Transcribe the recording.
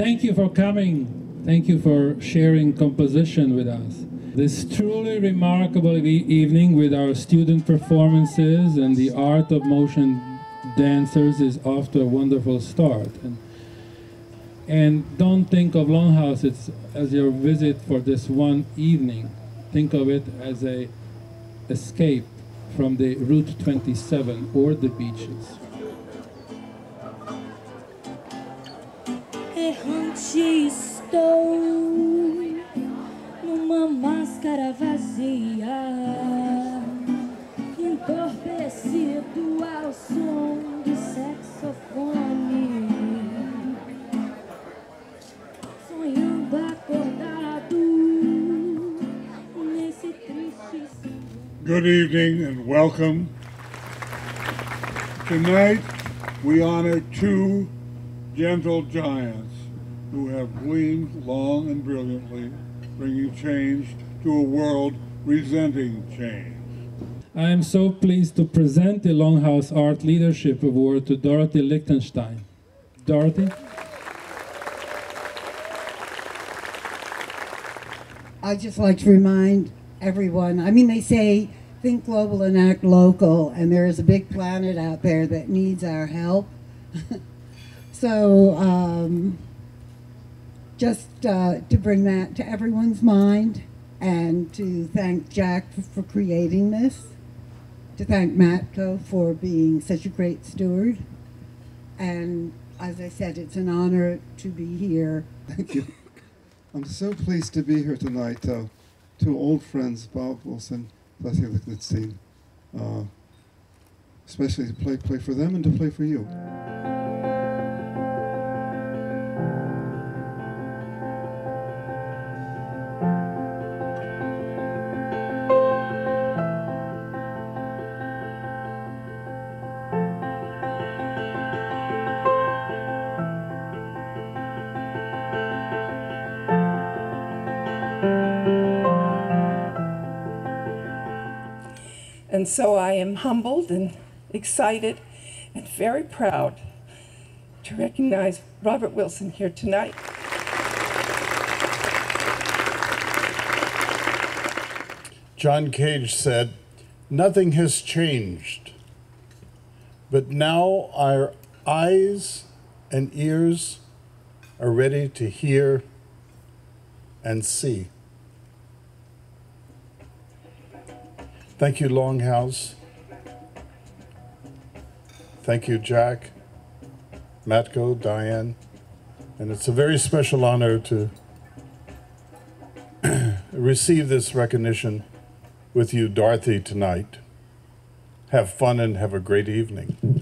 thank you for coming. Thank you for sharing composition with us. This truly remarkable e- evening with our student performances and the art of motion dancers is off to a wonderful start. And, and don't think of Longhouse it's, as your visit for this one evening. Think of it as a escape from the Route 27 or the beaches. Errante estou numa máscara vazia, entorpecido ao som do saxofone, sonhando acordado nesse triste. Good evening and welcome. Tonight, we honor two gentle giants who have gleamed long and brilliantly, bringing change to a world resenting change. I am so pleased to present the Longhouse Art Leadership Award to Dorothy Lichtenstein. Dorothy? I'd just like to remind everyone I mean, they say think global and act local, and there is a big planet out there that needs our help. so, um, just uh, to bring that to everyone's mind and to thank Jack for, for creating this, to thank Matko for being such a great steward. And as I said, it's an honor to be here. Thank you. I'm so pleased to be here tonight. Uh, two old friends, Bob Wilson, Leslie Lichtenstein, uh, especially to play play for them and to play for you. And so I am humbled and excited and very proud to recognize Robert Wilson here tonight. John Cage said, Nothing has changed, but now our eyes and ears are ready to hear and see. Thank you, Longhouse. Thank you, Jack, Matko, Diane. And it's a very special honor to receive this recognition with you, Dorothy, tonight. Have fun and have a great evening.